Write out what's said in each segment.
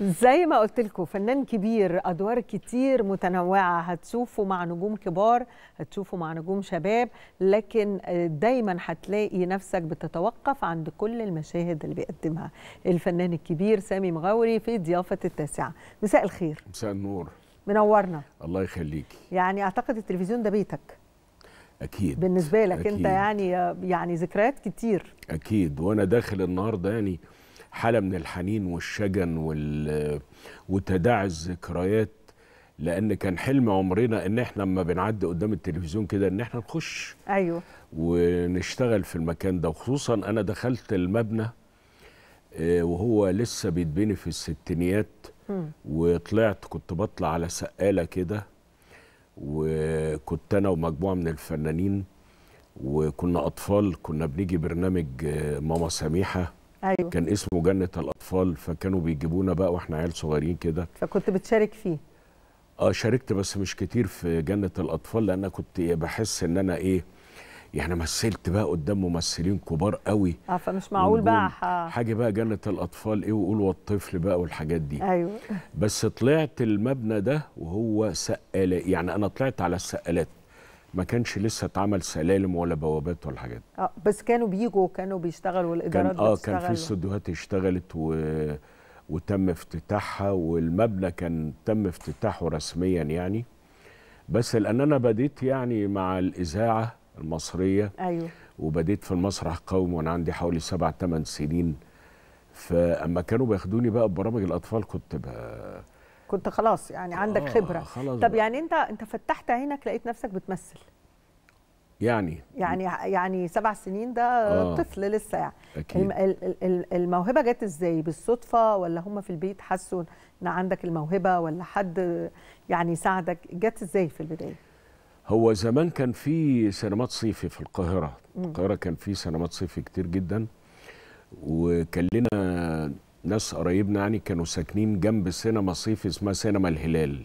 زي ما قلت لكم فنان كبير أدوار كتير متنوعة. هتشوفوا مع نجوم كبار هتشوفوا مع نجوم شباب لكن دايما هتلاقي نفسك بتتوقف عند كل المشاهد اللي بيقدمها. الفنان الكبير سامي مغاوري في ضيافة التاسعة. مساء الخير. مساء النور. منورنا. الله يخليكي يعني أعتقد التلفزيون ده بيتك. أكيد. بالنسبة لك أكيد. انت يعني يعني ذكريات كتير. أكيد. وأنا داخل النهارده يعني حالة من الحنين والشجن وال وتداعي الذكريات لأن كان حلم عمرنا إن إحنا لما بنعدي قدام التلفزيون كده إن إحنا نخش أيوه. ونشتغل في المكان ده وخصوصا أنا دخلت المبنى آه، وهو لسه بيتبني في الستينيات. وطلعت كنت بطلع على سقالة كده وكنت أنا ومجموعة من الفنانين وكنا أطفال كنا بنيجي برنامج آه، ماما سميحة. أيوه. كان اسمه جنة الأطفال فكانوا بيجيبونا بقى وإحنا عيال صغيرين كده. فكنت بتشارك فيه؟ آه شاركت بس مش كتير في جنة الأطفال لأن أنا كنت بحس إن أنا إيه يعني مثلت بقى قدام ممثلين كبار قوي. آه فمش معقول بقى ونجوم. ح... حاجة بقى جنة الأطفال إيه وقول والطفل بقى والحاجات دي. أيوه. بس طلعت المبنى ده وهو سقالة يعني أنا طلعت على السقالات. ما كانش لسه اتعمل سلالم ولا بوابات ولا حاجات. آه بس كانوا بيجوا كانوا بيشتغلوا كان والادارات آه كان في استوديوهات اشتغلت و... وتم افتتاحها والمبنى كان تم افتتاحه رسميا يعني. بس لأن أنا بديت يعني مع الإذاعة المصرية أيوه. وبديت في المسرح قومي وأنا عندي حوالي سبع ثمان سنين. فأما كانوا بياخدوني بقى ببرامج الأطفال كنت بقى كنت خلاص يعني عندك آه، خبرة. خلاص طب بقى. يعني انت انت فتحت عينك لقيت نفسك بتمثل. يعني؟ يعني يعني سبع سنين ده آه. طفل لسه يعني. ال- الموهبة جت إزاي؟ بالصدفة ولا هم في البيت حسوا ان عندك الموهبة ولا حد يعني ساعدك؟ جت إزاي في البداية؟ هو زمان كان في سينمات صيفي في القاهرة. القاهرة كان في سينمات صيفي كتير جدا. وكان لنا ناس قرايبنا يعني كانوا ساكنين جنب سينما صيفي اسمها سينما الهلال.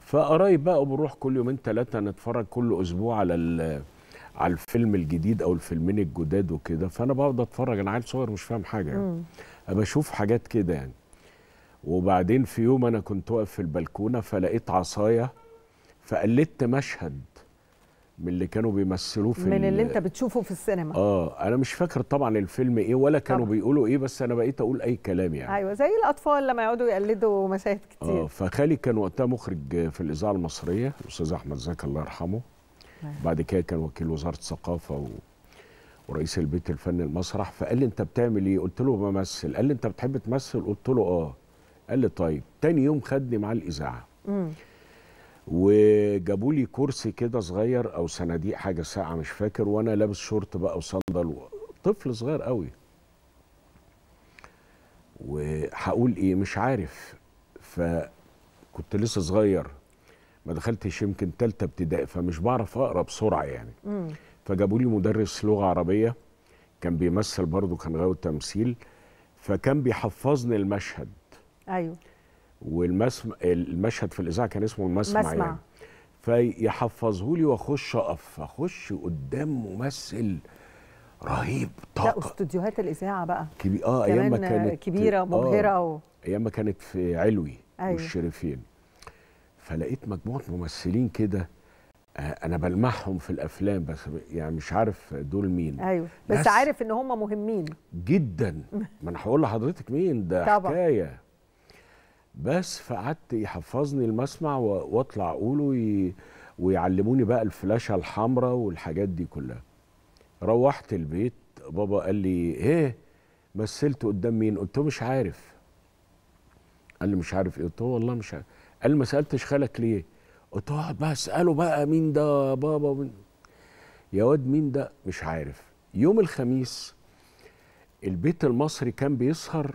فقرايب بقى وبنروح كل يومين ثلاثة نتفرج كل أسبوع على ال- على الفيلم الجديد أو الفيلمين الجداد وكده. فأنا بقعد أتفرج أنا عيل صغير مش فاهم حاجة. يعني. بشوف حاجات كده يعني. وبعدين في يوم أنا كنت واقف في البلكونة فلقيت عصاية فقلدت مشهد. من اللي كانوا بيمثلوه في من ال- اللي انت بتشوفه في السينما. آه أنا مش فاكر طبعا الفيلم إيه ولا كانوا طبعا. بيقولوا إيه بس أنا بقيت أقول أي كلام يعني. أيوه زي الأطفال لما يقعدوا يقلدوا مشاهد آه كتير. فخالي كان وقتها مخرج في الإذاعة المصرية الأستاذ أحمد زكي الله يرحمه. أيوة. بعد كده كان وكيل وزارة الثقافة و... ورئيس البيت الفني المسرح. فقال لي أنت بتعمل إيه؟ قلت له بمثل. قال لي أنت بتحب تمثل؟ قلت له آه. قال لي طيب. تاني يوم خدني مع الإذاعة. امم وجابوا لي كرسي كده صغير أو صناديق حاجة ساعه مش فاكر وأنا لابس شورت بقى وصندل طفل صغير قوي. وهقول إيه مش عارف. فكنت لسه صغير ما دخلتش يمكن تالتة ابتدائي فمش بعرف أقرأ بسرعة يعني. فجابوا لي مدرس لغة عربية كان بيمثل برضه كان غاوي تمثيل فكان بيحفظني المشهد. أيوه. والمسم المشهد في الإذاعة كان اسمه المسمع مسمع. يعني. فيحفظه لي وأخش أقف أخش قدام ممثل رهيب لا طاقة. استوديوهات الإذاعة بقى. كبير آه أيام ما كانت كبيرة مبهره آه و... أيام ما كانت في علوي أيوة. والشريفين فلقيت مجموعة ممثلين كده آه أنا بلمحهم في الأفلام بس يعني مش عارف دول مين. أيوه. بس ناس- عارف إن هم مهمين. جدا. ما أنا هقول لحضرتك مين؟ ده طبعا. حكاية. بس فقعدت يحفظني المسمع واطلع اقوله وي... ويعلموني بقى الفلاشة الحمراء والحاجات دي كلها. روحت البيت بابا قال لي إيه مثلت قدام مين؟ قلت له مش عارف. قال لي مش عارف إيه؟ قلت له والله مش عارف. قال لي ما سألتش خالك ليه؟ قلت له اقعد بقى اسأله بقى مين ده بابا مين؟ يا واد مين ده؟ مش عارف. يوم الخميس البيت المصري كان بيسهر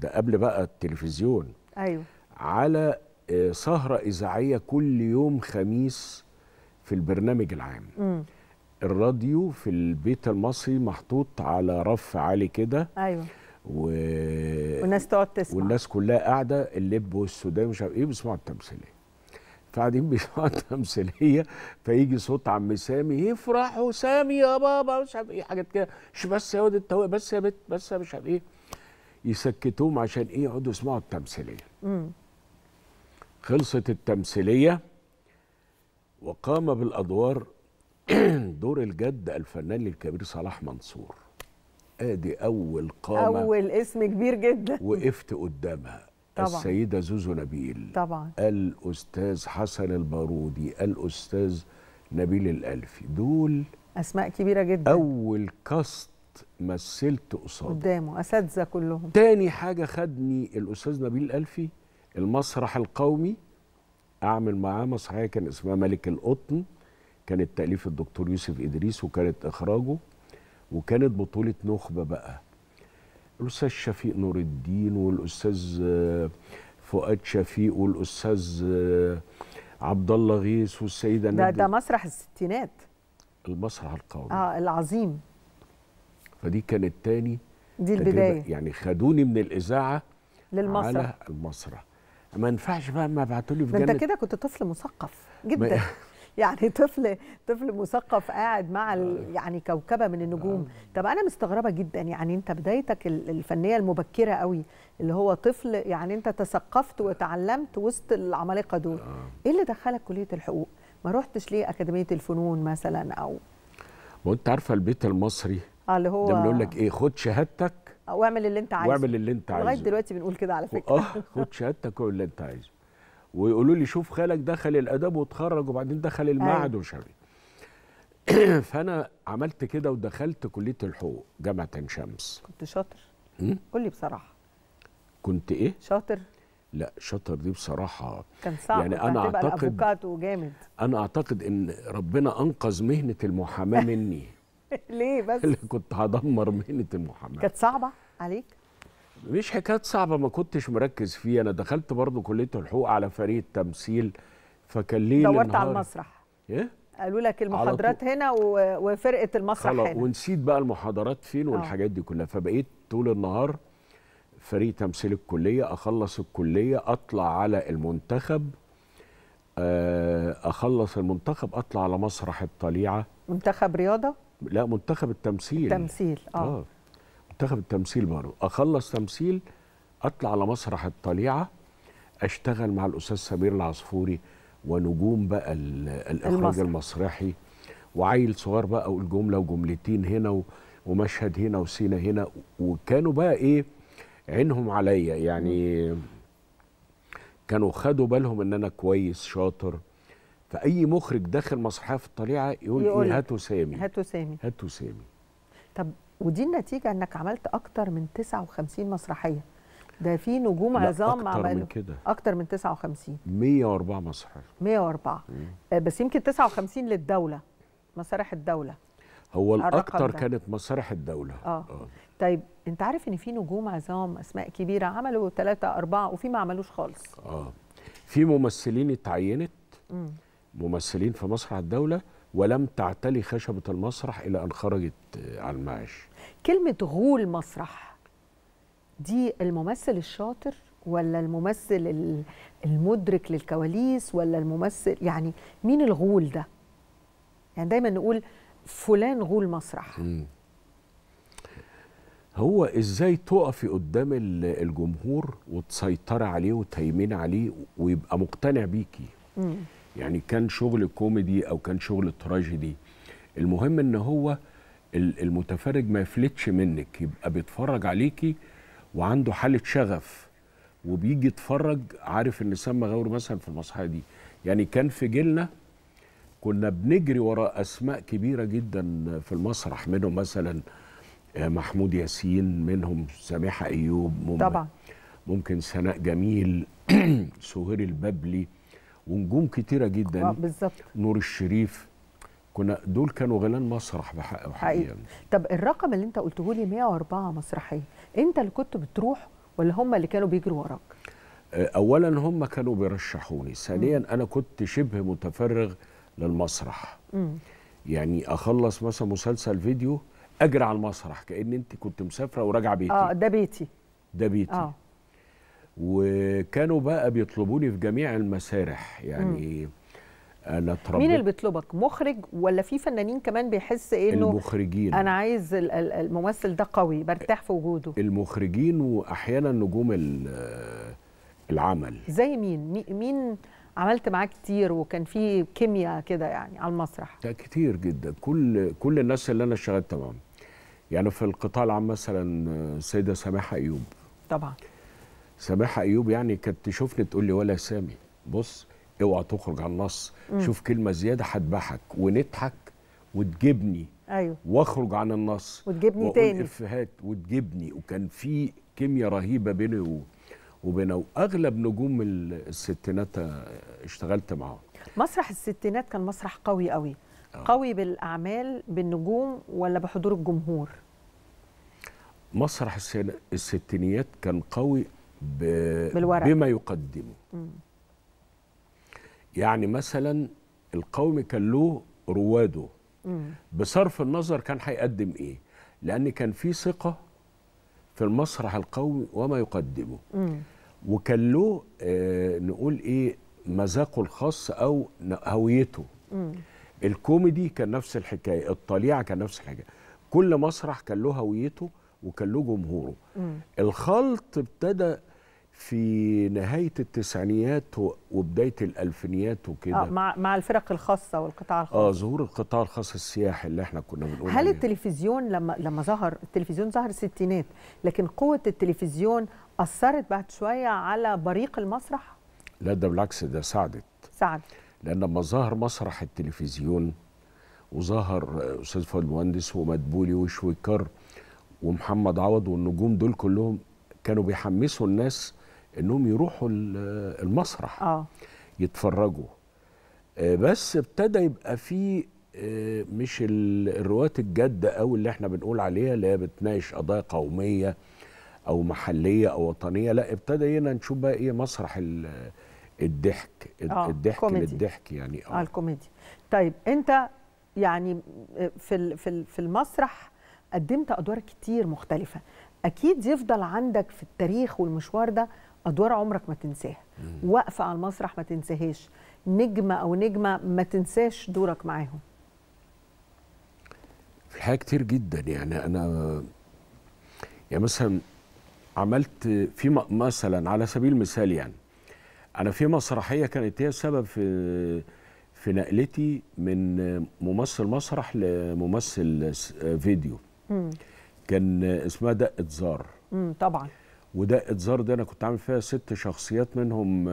ده قبل بقى التلفزيون. أيوه. على آه، سهرة إذاعية كل يوم خميس في البرنامج العام. امم الراديو في البيت المصري محطوط على رف عالي كده. أيوه. و... والناس تقعد تسمع. والناس كلها قاعدة اللب والسودان مش عارف إيه بيسمعوا التمثيلية. فقاعدين بيسمعوا التمثيلية فيجي صوت عم سامي يفرحوا سامي يا بابا مش عارف إيه حاجات كده. مش بس يا واد التوقع بس يا بت بس يا مش عارف إيه. يسكتوهم عشان إيه؟ يقعدوا يسمعوا التمثيلية. مم. خلصت التمثيلية وقام بالأدوار دور الجد الفنان الكبير صلاح منصور. آدي أول قامة أول اسم كبير جدا. وقفت قدامها. طبعا. السيدة زوزو نبيل. طبعا. الأستاذ حسن البارودي. الأستاذ نبيل الألفي. دول أسماء كبيرة جدا. أول كاست مثلت قصاده. قدامه أساتذة كلهم. تاني حاجة خدني الأستاذ نبيل الالفي المسرح القومي أعمل معاه مسرحية كان اسمها ملك القطن كانت تأليف الدكتور يوسف إدريس وكانت إخراجه وكانت بطولة نخبة بقى. الأستاذ شفيق نور الدين والأستاذ آه، فؤاد شفيق والأستاذ آه، عبد الله غيث والسيدة ده ده مسرح الستينات. المسرح القومي. آه العظيم. فدي كانت تاني دي. البداية. يعني خدوني من الإذاعة للمسرح على المسرح ما ينفعش بقى ما بعتوا لي في ده انت جنة كده كنت طفل مثقف جدا. يعني طفل طفل مثقف قاعد مع ال- يعني كوكبة من النجوم. طب أنا مستغربة جدا يعني أنت بدايتك ال- الفنية المبكرة قوي اللي هو طفل يعني أنت تثقفت وتعلمت وسط العمالقة دول. إيه اللي دخلك كلية الحقوق؟ ما رحتش ليه أكاديمية الفنون مثلا أو ما أنت عارفة البيت المصري آه اللي هو ده بنقول لك إيه خد شهادتك أو اعمل اللي أنت عايزه. واعمل اللي أنت لغاية عايزه. دلوقتي بنقول كده على فكرة. آه خد شهادتك واعمل اللي أنت عايزه. ويقولوا لي شوف خالك دخل الاداب واتخرج وبعدين دخل المعهد ومش عارف. فأنا عملت كده ودخلت كلية الحقوق جامعة عين شمس. كنت شاطر? قول لي بصراحة. كنت إيه؟ شاطر؟ لا شاطر دي بصراحة. كان صعب يعني كنت أنا هتبقى أعتقد- الأفوكاتو جامد. أنا أعتقد إن ربنا أنقذ مهنة المحاماة مني. ليه بس؟ اللي كنت هدمر مهنة المحاماة. كانت صعبة عليك؟ مش حكايه صعبة ما كنتش مركز فيها. أنا دخلت برضو كلية الحقوق على فريق التمثيل فكان ليل دورت على المسرح. إيه؟ قالوا لك المحاضرات هنا وفرقة المسرح هنا. ونسيت بقى المحاضرات فين والحاجات دي كلها. فبقيت طول النهار فريق تمثيل الكلية أخلص الكلية أطلع على المنتخب. آه، أخلص المنتخب أطلع على مسرح الطليعة. منتخب رياضة؟ لا منتخب التمثيل. تمثيل آه. آه. منتخب التمثيل برضه أخلص تمثيل أطلع على مسرح الطليعة أشتغل مع الأستاذ سمير العصفوري ونجوم بقى ال- الإخراج المسرح. المسرحي وعيل صغير بقى أقول جملة وجملتين هنا ومشهد هنا وسينة هنا وكانوا بقى إيه عينهم عليا. يعني كانوا خدوا بالهم إن أنا كويس شاطر فأي مخرج داخل مسرحيه في الطليعة يقول, يقول إيه؟ لك. هاتوا سامي. هاتوا سامي. هاتوا سامي. طب ودي النتيجة إنك عملت أكتر من 59 مسرحية. ده في نجوم عظام أكتر من عملوا كده. أكتر من 59 104 مسرحية. 104 آه، بس يمكن 59 للدولة مسارح الدولة. هو الأكتر ده. كانت مسارح الدولة. آه. طيب أنت عارف إن في نجوم عظام أسماء كبيرة عملوا ثلاثة أربعة وفي ما عملوش خالص. آه. في ممثلين اتعينت. ممثلين في مسرح الدولة ولم تعتلي خشبة المسرح إلى أن خرجت على المعاش كلمة غول مسرح دي الممثل الشاطر ولا الممثل ال- المدرك للكواليس ولا الممثل يعني مين الغول ده؟ يعني دايما نقول فلان غول مسرح. هو إزاي تقفي قدام ال- الجمهور وتسيطري عليه وتهيمني عليه ويبقى مقتنع بيكي؟ يعني كان شغل كوميدي أو كان شغل تراجيدي. المهم إن هو ال- المتفرج ما يفلتش منك يبقى بيتفرج عليكي وعنده حالة شغف وبيجي يتفرج عارف إن سام غاور مثلا في المسرحيه دي. يعني كان في جيلنا كنا بنجري وراء أسماء كبيرة جدا في المسرح منهم مثلا آه، محمود ياسين منهم سميحة أيوب طبعا. ممكن سناء جميل سهير الببلي ونجوم كتيرة آه، جدا بالظبط. نور الشريف. كنا دول كانوا غلان مسرح بحق حقيقي. وحقيقه طب الرقم اللي انت قلته لي 104 مسرحية انت اللي كنت بتروح ولا هم اللي كانوا بيجروا وراك؟ آه، اولا هم كانوا بيرشحوني. ثانيا أنا كنت شبه متفرغ للمسرح. يعني أخلص مثلا مسلسل فيديو أجري على المسرح كأن انت كنت مسافرة وراجعة بيتي. آه ده بيتي. ده بيتي. آه. وكانوا بقى بيطلبوني في جميع المسارح. يعني أنا اتربيت مين اللي بيطلبك مخرج ولا في فنانين كمان بيحس إنه المخرجين. أنا عايز ال- ال- الممثل ده قوي برتاح في وجوده؟ المخرجين وأحيانا نجوم ال- العمل. زي مين؟ مي- مين عملت معاه كتير وكان في كيمياء كده يعني على المسرح؟ ده كتير جدا. كل كل الناس اللي أنا اشتغلت معاهم يعني في القطاع العام مثلا السيده سماحة أيوب. طبعا. سماحه أيوب يعني كانت تشوفني تقول لي ولا سامي. بص اوعى تخرج عن النص. شوف كلمة زيادة هتضحك ونضحك وتجيبني أيوه. واخرج عن النص وتجيبني وأقول تاني. إفيهات وتجيبني. وكان في كيمياء رهيبة بيني وبينه وأغلب نجوم ال- الستينات اشتغلت معاهم. مسرح الستينات كان مسرح قوي قوي. قوي بالأعمال بالنجوم ولا بحضور الجمهور؟ مسرح الستينيات كان قوي ب... بالورق. بما يقدمه. يعني مثلا القومي كان له رواده بصرف النظر كان هيقدم إيه؟ لأن كان في ثقة في المسرح القومي وما يقدمه. وكان له آه نقول إيه مذاقه الخاص أو هويته. الكوميدي كان نفس الحكاية الطليعة كان نفس الحكاية. كل مسرح كان له هويته وكان له جمهوره. الخلط ابتدى في نهاية التسعينيات وبداية الألفينيات وكده. آه مع مع الفرق الخاصة والقطاع الخاص. آه ظهور القطاع الخاص السياحي اللي إحنا كنا بنقول هل عليه. التلفزيون لما لما ظهر التلفزيون ظهر الستينات لكن قوة التلفزيون أثرت بعد شوية على بريق المسرح؟ لا ده بالعكس ده ساعدت. سعد لأن لما ظهر مسرح التلفزيون وظهر أستاذ فؤاد المهندس ومدبولي وشويكار ومحمد عوض والنجوم دول كلهم كانوا بيحمسوا الناس انهم يروحوا ال- آه، المسرح آه. يتفرجوا. آه، بس ابتدى يبقى في آه، مش ال- الروايات الجادة قوي اللي إحنا بنقول عليها اللي هي بتناقش قضايا قومية أو محلية أو وطنية لا ابتدى هنا نشوف بقى إيه مسرح ال- الضحك آه، الضحك كوميدي. للضحك يعني. آه. الكوميديا طيب أنت يعني في في في المسرح قدمت أدوار كتير مختلفة. أكيد يفضل عندك في التاريخ والمشوار ده أدوار عمرك ما تنساها. واقفه على المسرح ما تنساهاش. نجمة أو نجمة ما تنساش دورك معاهم. في الحقيقة كتير جدا. يعني أنا يعني مثلا عملت في مثلا على سبيل المثال يعني أنا في مسرحية كانت هي سبب في في نقلتي من ممثل مسرح لممثل فيديو. كان اسمها دقة زار. طبعا. ودقة زار ده أنا كنت عامل فيها ست شخصيات منهم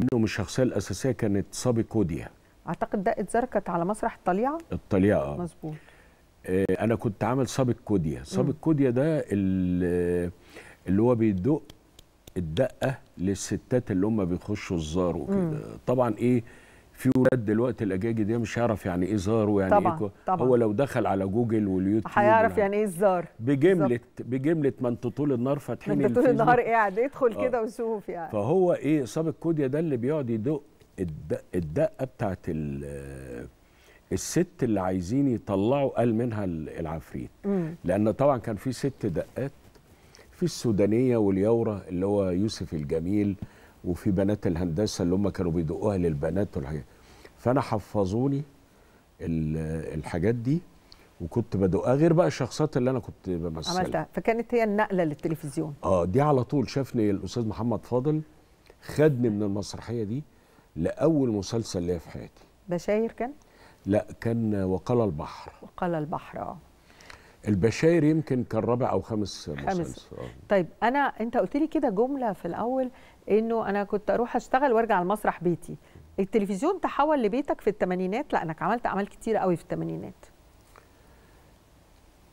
منهم الشخصية الأساسية كانت صبي كوديا. أعتقد دقه زر كانت على مسرح الطليعة؟ الطليعة مظبوط. آه، أنا كنت عامل سابق كوديا. سابق كوديا ده ال- اللي هو بيدق الدقة للستات اللي هم بيخشوا الزار وكده. طبعا إيه في ولاد دلوقتي الأجاجي دي مش هيعرف يعني إيه زار ويعني طبعاً، إيه طبعاً. هو لو دخل على جوجل واليوتيوب هيعرف يعني إيه الزار بجمله بجملة ما أنتوا طول النهار فاتحين انت طول. النهار قاعد ادخل آه. كده وشوف يعني فهو إيه سابق كوديا ده اللي بيقعد يدق الدق الدقة بتاعت ال- الست اللي عايزين يطلعوا قال منها ال- العفريت لأن طبعا كان في ست دقات في السودانية واليورة اللي هو يوسف الجميل وفي بنات الهندسة اللي هم كانوا بيدقوها للبنات والحاجات. فأنا حفظوني ال- الحاجات دي وكنت بدقها غير بقى الشخصيات اللي أنا كنت بمثلها. عملتها. فكانت هي النقلة للتلفزيون. آه دي على طول شافني الأستاذ محمد فاضل خدني من المسرحية دي لأول مسلسل ليا في حياتي. بشاير كان؟ لا كان وقال البحر. وقال البحر آه. البشاير يمكن كان رابع أو خامس خامس. مسلسل آه. طيب أنا أنت قلت لي كده جملة في الأول إنه أنا كنت أروح أشتغل وأرجع المسرح بيتي. التلفزيون تحول لبيتك في الثمانينات لا أنك عملت أعمال كتير قوي في الثمانينات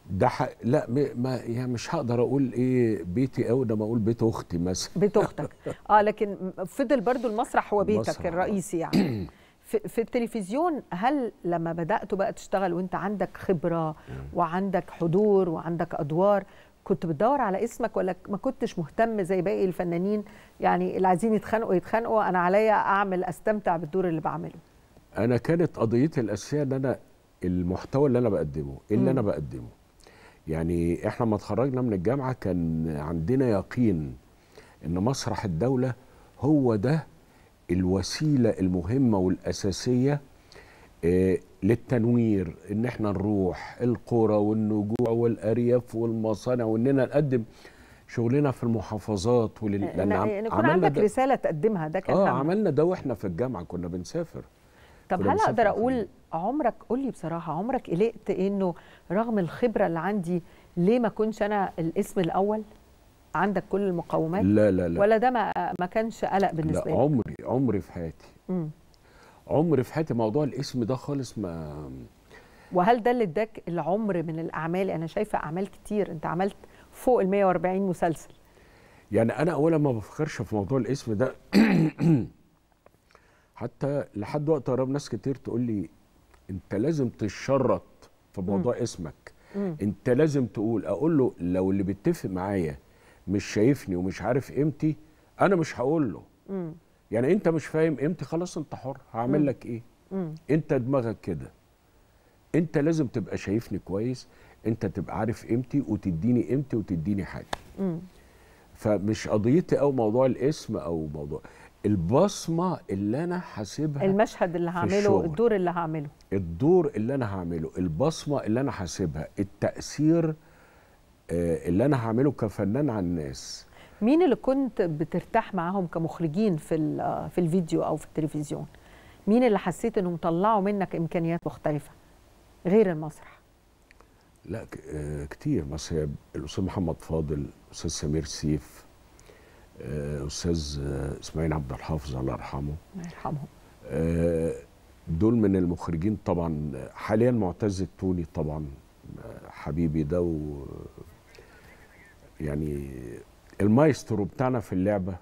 ده ح... لا. ما يعني مش هقدر أقول إيه بيتي قوي ده ما أقول بيت أختي مثلا. بيت أختك. آه لكن فضل برضو المسرح هو بيتك المسرح،. الرئيسي يعني. في, في التلفزيون هل لما بدأتوا بقى تشتغل وأنت عندك خبرة وعندك حضور وعندك أدوار كنت بتدور على اسمك ولا ما كنتش مهتم زي باقي الفنانين؟ يعني اللي عايزين يتخانقوا يتخانقوا أنا عليا أعمل أستمتع بالدور اللي بعمله. أنا كانت قضيتي الأساسية إن أنا المحتوى اللي أنا بقدمه إيه اللي أنا بقدمه. يعني إحنا لما اتخرجنا من الجامعة كان عندنا يقين إن مسرح الدولة هو ده الوسيلة المهمة والأساسية آه، للتنوير إن إحنا نروح القرى والنجوع والأرياف والمصانع واننا نقدم شغلنا في المحافظات ولل... لأن عم- يعني يكون عندك ده رسالة تقدمها ده كان آه. عملنا ده وإحنا في الجامعة كنا بنسافر. طب كنا هل أقدر أقول عمرك قول لي بصراحة عمرك قلقت إنه رغم الخبرة اللي عندي ليه ما كنش أنا الاسم الأول؟ عندك كل المقومات؟ لا لا لا. ولا ده ما ما كانش قلق بالنسبة لا لك؟ عمري عمري في حياتي. مم. عمري في حياتي موضوع الاسم ده خالص ما وهل ده اللي اداك العمر من الأعمال؟ أنا شايفة أعمال كتير. أنت عملت فوق ال 140 مسلسل. يعني أنا اولا ما بفكرش في موضوع الاسم ده. حتى لحد وقت قريب ناس كتير تقول لي أنت لازم تشرط في موضوع اسمك. مم. أنت لازم تقول. أقول له لو اللي بيتفق معايا مش شايفني ومش عارف قيمتي أنا مش هقول له. مم. يعني انت مش فاهم قيمتي خلاص انت حر هعمل لك إيه مم. انت دماغك كده انت لازم تبقى شايفني كويس انت تبقى عارف قيمتي وتديني قيمتي وتديني حاجة مم. فمش قضيتي أو موضوع الاسم أو موضوع البصمة اللي أنا حاسبها المشهد اللي هعمله. الدور اللي هعمله الدور اللي أنا هعمله البصمة اللي أنا حاسبها التأثير آه، اللي أنا هعمله كفنان على الناس مين اللي كنت بترتاح معاهم كمخرجين في في الفيديو أو في التلفزيون؟ مين اللي حسيت إنهم طلعوا منك إمكانيات مختلفة غير المسرح؟ لا آه، كتير مثلا الأستاذ محمد فاضل أستاذ سمير سيف آه، أستاذ آه، إسماعيل عبد الحافظ الله يرحمه. الله يرحمهم. آه، دول من المخرجين طبعا حاليا معتز التوني طبعا حبيبي ده و يعني المايسترو بتاعنا في اللعبة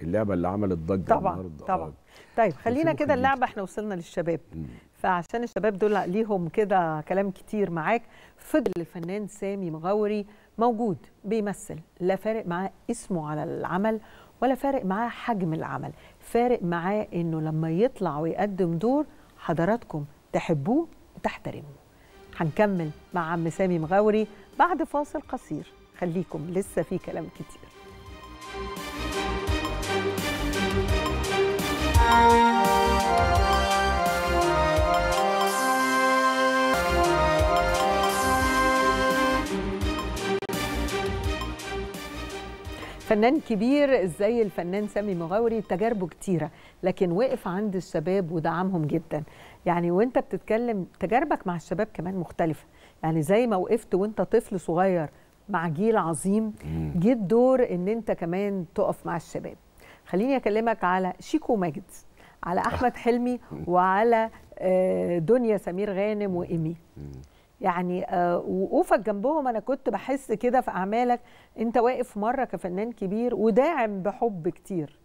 اللعبة اللي عملت ضجة طبعا النهارده طبعا آه. طيب خلينا كده اللعبة. إحنا وصلنا للشباب مم. فعشان الشباب دول ليهم كده كلام كتير معاك فضل الفنان سامي مغوري موجود بيمثل لا فارق معاه اسمه على العمل ولا فارق معاه حجم العمل فارق معاه إنه لما يطلع ويقدم دور حضراتكم تحبوه وتحترموه هنكمل مع عم سامي مغوري بعد فاصل قصير خليكم لسه في كلام كتير. فنان كبير زي الفنان سامي مغاوري تجاربه كتيرة لكن وقف عند الشباب ودعمهم جدا. يعني وانت بتتكلم تجاربك مع الشباب كمان مختلفة. يعني زي ما وقفت وانت طفل صغير مع جيل عظيم جيت دور إن أنت كمان تقف مع الشباب. خليني أكلمك على شيكو ماجد على أحمد حلمي وعلى آه، دنيا سمير غانم وإيمي. يعني آه، وقوفك جنبهم أنا كنت بحس كده في أعمالك. أنت واقف مرة كفنان كبير وداعم بحب كتير.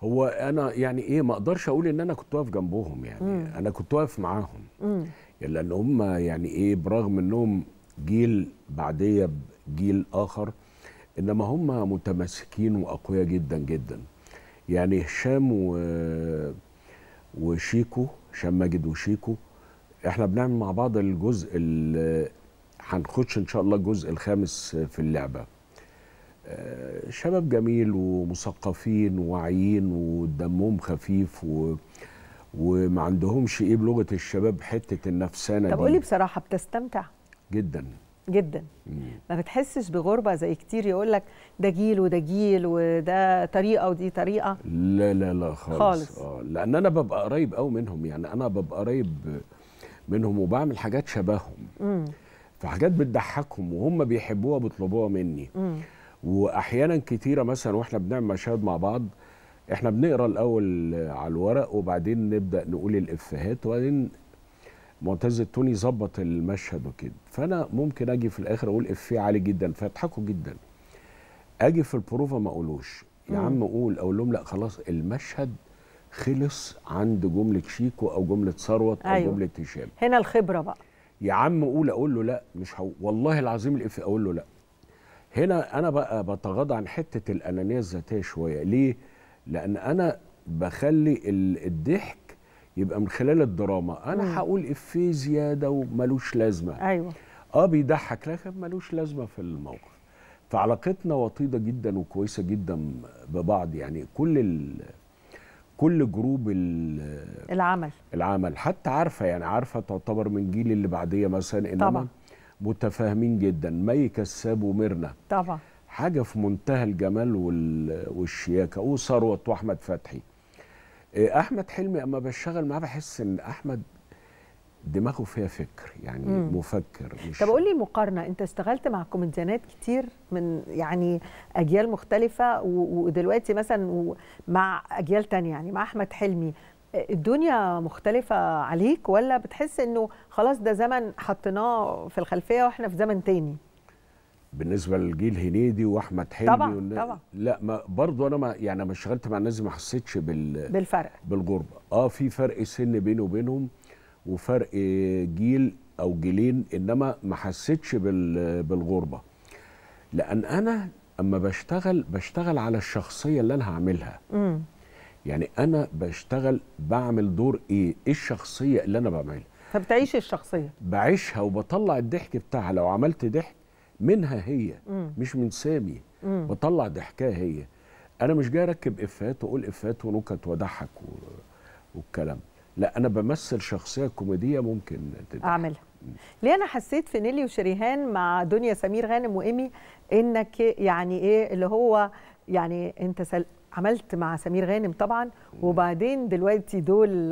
هو أنا يعني إيه ما أقدرش أقول إن أنا كنت واقف جنبهم يعني. مم. أنا كنت واقف معاهم. مم. لأن هم يعني إيه برغم إنهم جيل بعدية بجيل آخر إنما هم متماسكين وأقوياء جدا جدا. يعني هشام و... وشيكو هشام ماجد وشيكو إحنا بنعمل مع بعض الجزء ال... هنخش إن شاء الله الجزء الخامس في اللعبة. آه، شباب جميل ومثقفين وواعيين ودمهم خفيف و... وما عندهمش إيه بلغة الشباب حتة النفسانة طب دي. قولي بصراحة بتستمتع؟ جدا جدا مم. ما بتحسش بغربة زي كتير يقول لك ده جيل وده جيل وده طريقة ودي طريقة لا لا لا خالص, خالص. آه لأن أنا ببقى قريب قوي منهم يعني أنا ببقى قريب منهم وبعمل حاجات شبههم مم. فحاجات بتضحكهم وهم بيحبوها بيطلبوها مني مم. واحيانا كتيرة مثلا وإحنا بنعمل مشاهد مع بعض إحنا بنقرأ الأول على الورق وبعدين نبدأ نقول الإفيهات وبعدين معتز التوني يظبط المشهد وكده. فأنا ممكن أجي في الآخر أقول افيه عالي جدا فيضحكوا جدا. أجي في البروفا ما أقولوش. يا مم. عم قول أقول لهم لا خلاص المشهد خلص عند جملة شيكو أو جملة ثروت أو أيوة. جملة هشام. هنا الخبرة بقى. يا عم قول أقول له لا مش هو والله العظيم الإف أقول له لا. هنا أنا بقى بتغاضى عن حتة الأنانية الذاتية شوية. ليه؟ لأن أنا بخلي ال- الضحك يبقى من خلال الدراما. أنا هقول إفيه زيادة وملوش لازمة. أيوه. آه بيضحك لكن ملوش لازمة في الموقف. فعلاقتنا وطيدة جدا وكويسة جدا ببعض يعني كل ال... كل جروب ال- العمل. العمل. حتى عارفة يعني عارفة تعتبر من جيل اللي بعدية مثلا إنما طبعا. متفاهمين جدا. مي كساب وميرنا طبعا. حاجة في منتهى الجمال وال- والشياكة. وثروت وأحمد فتحي. أحمد حلمي أما بشتغل معاه بحس إن أحمد دماغه فيها فكر يعني مم. مفكر مش طب قول لي مقارنه أنت اشتغلت مع كوميديانات كتير من يعني أجيال مختلفة ودلوقتي مثلا مع أجيال تانية يعني مع أحمد حلمي الدنيا مختلفة عليك ولا بتحس إنه خلاص ده زمن حطيناه في الخلفية وإحنا في زمن تاني بالنسبة للجيل هنيدي وأحمد حلمي طبعاً، طبعاً. لا ما برضه أنا ما يعني لما اشتغلت مع الناس ما حسيتش بال بالفرق. بالغربة. آه في فرق سن بيني وبينهم وفرق جيل أو جيلين إنما ما حسيتش بال- بالغربة. لأن أنا أما بشتغل بشتغل على الشخصية اللي أنا هعملها. امم يعني أنا بشتغل بعمل دور إيه؟ إيه الشخصية اللي أنا بعملها؟ فبتعيش الشخصية. بعيشها وبطلع الضحك بتاعها. لو عملت ضحك منها هي مم. مش من سامي. مم. بطلع ضحكها هي. أنا مش جاي أركب افات وأقول افات ونكت وأضحك و... والكلام. لا أنا بمثل شخصية كوميدية ممكن تضحك. أعملها. ليه؟ أنا حسيت في نيلي وشريهان مع دنيا سمير غانم وإيمي إنك يعني إيه اللي هو يعني أنت سل... عملت مع سمير غانم طبعا. وبعدين دلوقتي دول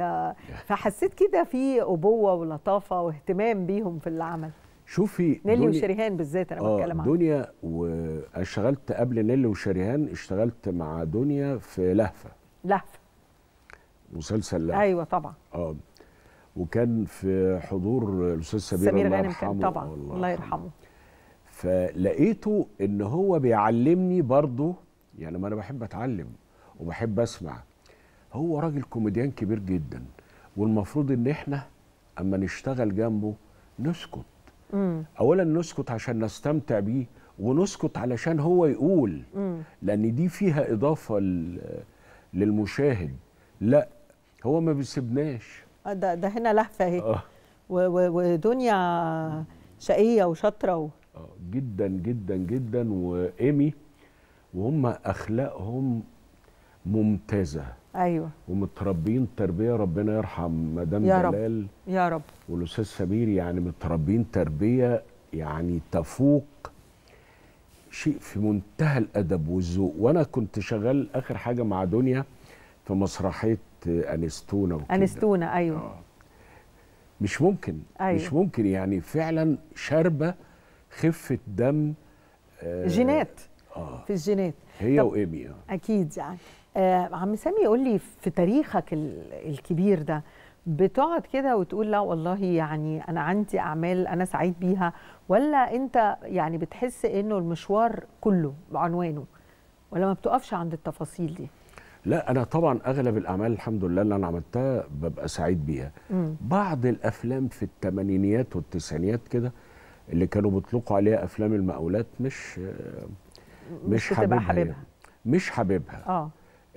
فحسيت كده في أبوة ولطافة واهتمام بيهم في العمل. شوفي نيلي وشريهان بالذات أنا آه بتكلم عنها. دنيا وأنا اشتغلت قبل نيلي وشريهان اشتغلت مع دنيا في لهفة. لهفة. مسلسل لهفة. أيوه طبعا. آه. وكان في حضور الأستاذ سمير, سمير الله غانم كان طبعا آه، الله يرحمه. فلقيته إن هو بيعلمني برضه يعني ما أنا بحب أتعلم وبحب أسمع. هو راجل كوميديان كبير جدا والمفروض إن إحنا أما نشتغل جنبه نسكت. امم اولا نسكت عشان نستمتع بيه ونسكت علشان هو يقول. امم لأن دي فيها إضافة للمشاهد. لا هو ما بيسيبناش. ده ده هنا لهفة أهي. آه. و- ودنيا شقية وشاطرة و... آه، جدا جدا جدا. وإيمي وهم أخلاقهم ممتازة. أيوه ومتربين تربية ربنا يرحم مدام يا رب. دلال يا رب والأستاذ سمير يعني متربين تربية يعني تفوق شيء في منتهى الأدب والذوق وأنا كنت شغال آخر حاجة مع دنيا في مسرحية أنستونا وكده. أنستونا أيوه آه. مش ممكن أيوة. مش ممكن يعني فعلا شاربه خفه دم آه، جينات آه في الجينات هي وإيمي آه. أكيد يعني آه عم سامي يقول لي في تاريخك ال- الكبير ده بتقعد كده وتقول لا والله يعني أنا عندي أعمال أنا سعيد بيها ولا أنت يعني بتحس إنه المشوار كله بعنوانه؟ ولا ما بتقفش عند التفاصيل دي؟ لا أنا طبعا أغلب الأعمال الحمد لله اللي أنا عملتها ببقى سعيد بيها. مم. بعض الأفلام في الثمانينيات والتسعينيات كده اللي كانوا بيطلقوا عليها أفلام المقاولات مش آه، مش بتبقى حاببها حاببها. يعني. مش حاببها. آه.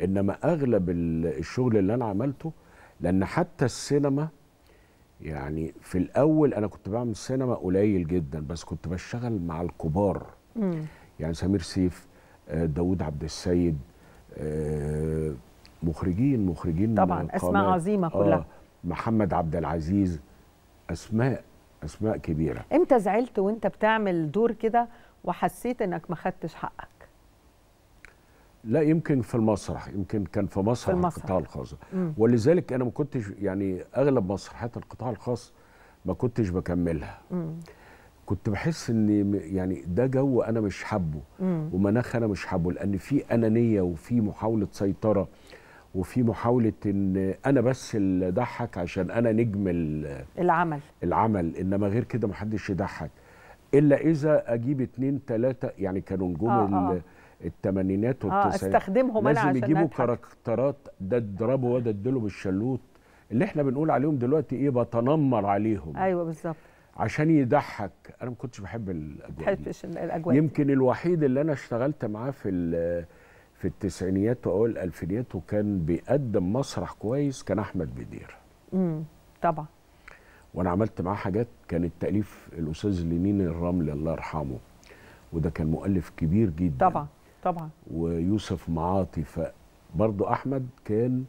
إنما أغلب ال- الشغل اللي أنا عملته لأن حتى السينما يعني في الأول أنا كنت بعمل سينما قليل جدا بس كنت بشتغل مع الكبار. مم. يعني سمير سيف آه، داوود عبد السيد آه، مخرجين مخرجين طبعا أسماء. عظيمة كلها. آه محمد عبد العزيز. أسماء أسماء كبيرة. إمتى زعلت وأنت بتعمل دور كده وحسيت إنك ما خدتش حقك؟ لا يمكن في المسرح يمكن كان في مسرح المسرح. القطاع الخاص مم. ولذلك أنا ما كنتش يعني أغلب مسرحيات القطاع الخاص ما كنتش بكملها مم. كنت بحس ان يعني ده جو أنا مش حابه. ومناخ أنا مش حابه لأن في أنانية وفي محاولة سيطرة وفي محاولة إن أنا بس اللي أضحك عشان أنا نجم ال- العمل العمل إنما غير كده محدش يضحك إلا إذا أجيب اتنين تلاتة يعني كانوا نجوم آه آه. الثمانينات آه والتسعينات. استخدمهم أنا لازم عشان يجيبوا. كاركترات ده اضربه وده اديله بالشلوت. اللي إحنا بنقول عليهم دلوقتي إيه؟ بتنمر عليهم. أيوه بالظبط. عشان يضحك. أنا ما كنتش بحب الأجواء دي. تحبش الأجواء. يمكن الوحيد اللي أنا اشتغلت معاه في في التسعينيات واوائل الألفينيات وكان بيقدم مسرح كويس كان أحمد بدير. امم طبعا. وأنا عملت معاه حاجات كانت تأليف الأستاذ لينين الرملي الله يرحمه. وده كان مؤلف كبير جدا. طبعا. طبعا. ويوسف معاطي فبرضه أحمد كان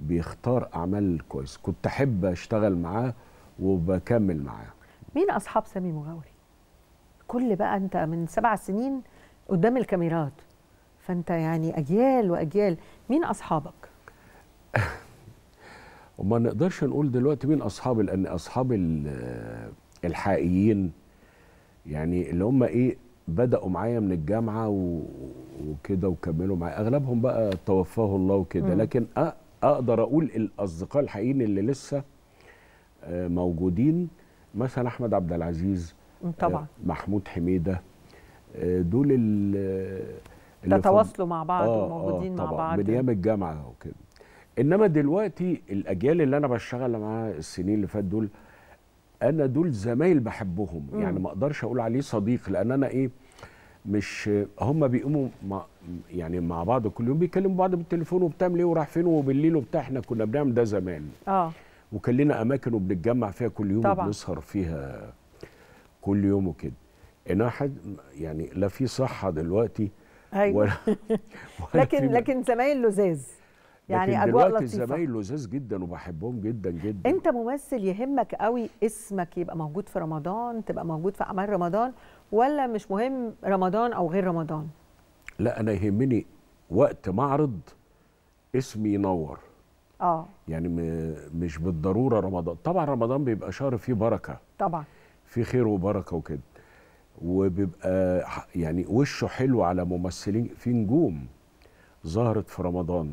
بيختار أعمال كويس. كنت أحب أشتغل معاه وبكمل معاه. مين أصحاب سامي مغاوري؟ كل بقى أنت من سبع سنين قدام الكاميرات. فأنت يعني أجيال وأجيال. مين أصحابك؟ وما نقدرش نقول دلوقتي مين اصحابي لأن أصحاب ال- الحقيقيين يعني اللي هم إيه بدأوا معايا من الجامعة و- وكده وكملوا معايا. أغلبهم بقى توفاه الله وكده. لكن أ- أقدر أقول الأصدقاء الحقيقيين اللي لسه آه، موجودين مثلا أحمد عبد العزيز مم، طبعا. آه، محمود حميدة آه، دول ال- اللي تتواصلوا مع بعض آه، وموجودين آه مع بعض. من أيام الجامعة وكده. إنما دلوقتي الأجيال اللي أنا بشتغل معاها السنين اللي فات دول أنا دول زمايل بحبهم. مم. يعني ما أقدرش أقول عليه صديق لأن أنا إيه مش هم بيقوموا مع يعني مع بعض كل يوم بيكلموا بعض بالتليفون وبتعمل إيه وراح فين وبالليل وبتاع. إحنا كنا بنعمل ده زمان. آه. وكان لنا أماكن وبنتجمع فيها كل يوم طبعاً. وبنسهر فيها كل يوم وكده. انما حد يعني لا في صحة دلوقتي أيوه. ولا, ولا لكن لكن زمايل لذاذ يعني لكن أجواء دلوقتي لطيفة. الزمايل لذاذ جدا وبحبهم جدا جدا. أنت ممثل يهمك قوي اسمك يبقى موجود في رمضان تبقى موجود في أعمال رمضان ولا مش مهم رمضان أو غير رمضان؟ لا أنا يهمني وقت معرض اسمي ينور. آه. يعني مش بالضرورة رمضان. طبعا رمضان بيبقى شهر فيه بركة. طبعا. فيه خير وبركة وكده. وبيبقى يعني وشه حلو على ممثلين. في نجوم ظهرت في رمضان.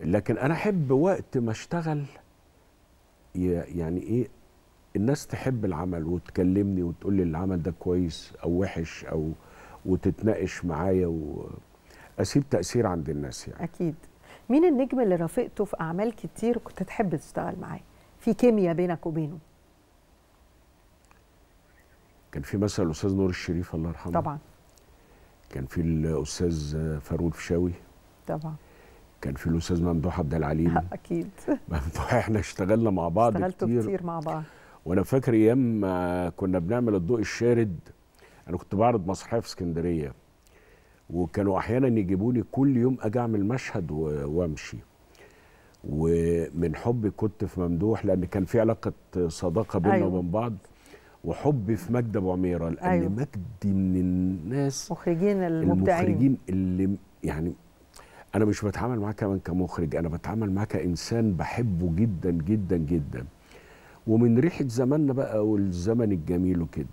لكن أنا أحب وقت ما أشتغل يعني إيه الناس تحب العمل وتكلمني وتقول لي العمل ده كويس أو وحش أو وتتناقش معايا واسيب تأثير عند الناس يعني. أكيد. مين النجم اللي رافقته في أعمال كتير وكنت تحب تشتغل معاه؟ في كيمياء بينك وبينه. كان في مثلا الأستاذ نور الشريف الله يرحمه. طبعا. كان في الأستاذ فاروق فشاوي طبعا. كان في الأستاذ ممدوح عبد العليم أكيد ممدوح إحنا اشتغلنا مع بعض اشتغلتوا كتير, كتير مع بعض وأنا فاكر أيام كنا بنعمل الضوء الشارد أنا كنت بعرض مسرحية في اسكندرية وكانوا أحيانا يجيبوني كل يوم أجي أعمل مشهد وأمشي ومن حبي كنت في ممدوح لأن كان في علاقة صداقة بيننا أيوة. وبين بعض وحبي في مجدي أبو عميرة لأن أيوة. أيوة. مجدي من الناس مخرجين المبدعين المخرجين اللي يعني أنا مش بتعامل معاه كمان كمخرج أنا بتعامل معاه كإنسان بحبه جدا جدا جدا. ومن ريحة زماننا بقى والزمن الجميل وكده.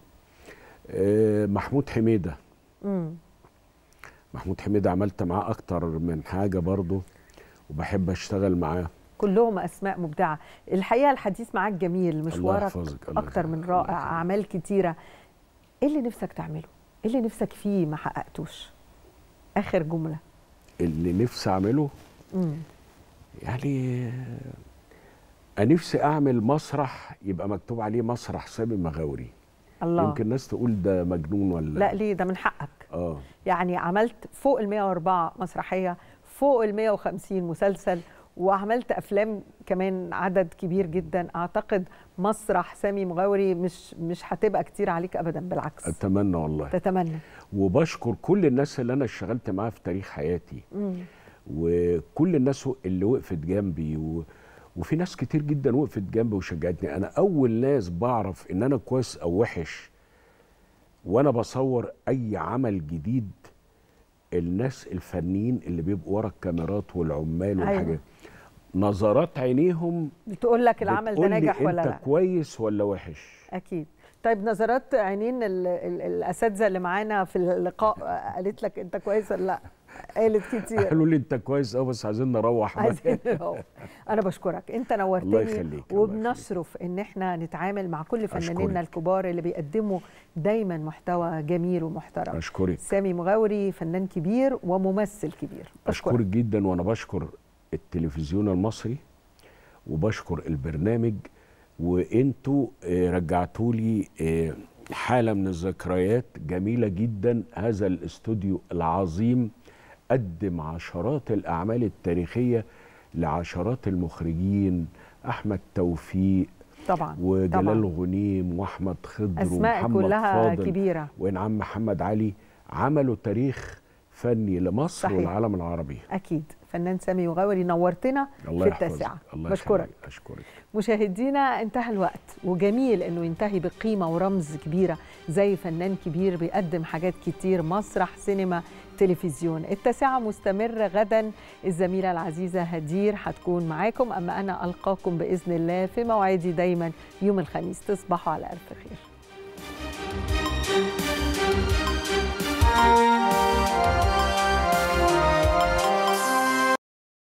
آه، محمود حميدة. محمود حميدة عملت معاه أكتر من حاجة برضه وبحب أشتغل معاه. كلهم أسماء مبدعة. الحقيقة الحديث معاك جميل مشوارك أكتر من رائع. أعمال كتيرة. إيه اللي نفسك تعمله؟ إيه اللي نفسك فيه ما حققتوش؟ آخر جملة. اللي نفسي أعمله. يعني أنا نفسي أعمل مسرح يبقى مكتوب عليه مسرح سامي مغاوري. الله. يمكن الناس تقول ده مجنون ولا؟ لا ليه؟ ده من حقك. آه. يعني عملت فوق ال 104 مسرحية فوق ال 150 مسلسل وعملت أفلام كمان عدد كبير جدا. أعتقد مسرح سامي مغاوري مش مش هتبقى كتير عليك ابدا بالعكس. أتمنى والله. تتمنى. وبشكر كل الناس اللي أنا اشتغلت معاها في تاريخ حياتي. مم. وكل الناس اللي وقفت جنبي و... وفي ناس كتير جدا وقفت جنبي وشجعتني. أنا أول ناس بعرف إن أنا كويس أو وحش وأنا بصور أي عمل جديد الناس الفنيين اللي بيبقوا ورا الكاميرات والعمال أيوة. نظرات عينيهم بتقول لك العمل ده ناجح ولا أنت لا. كويس ولا وحش. أكيد. طيب نظرات عينين ال- ال- الأساتذة اللي معانا في اللقاء قالت لك أنت كويس ولا لأ؟ قالت كتير. قالوا لي أنت كويس قوي بس عايزين نروح. عايزين نروح. أنا بشكرك. أنت نورتني وبنشرف إن إحنا نتعامل مع كل فنانينا أشكرك. الكبار اللي بيقدموا دايما محتوى جميل ومحترم. أشكرك. سامي مغاوري فنان كبير وممثل كبير. أشكرك جدا وأنا بشكر التلفزيون المصري وبشكر البرنامج وانتوا آه، رجعتوا لي آه، حالة من الذكريات جميلة جدا. هذا الاستوديو العظيم قدم عشرات الأعمال التاريخية لعشرات المخرجين أحمد توفيق طبعا وجلال طبعا. غنيم وأحمد خضر أسماء ومحمد كلها فاضل كبيرة. وانعم محمد علي. عملوا تاريخ فني لمصر صحيح. والعالم العربي. أكيد. فنان سامي مغاوري نورتنا الله في التاسعة. الله بشكرك. أشكرك. مشاهدينا انتهى الوقت. وجميل إنه ينتهي بقيمة ورمز كبيرة زي فنان كبير بيقدم حاجات كتير مسرح سينما تلفزيون. التاسعة مستمرة غدا. الزميلة العزيزة هدير هتكون معاكم أما أنا ألقاكم بإذن الله في موعدي دايما يوم الخميس. تصبحوا على ألف خير.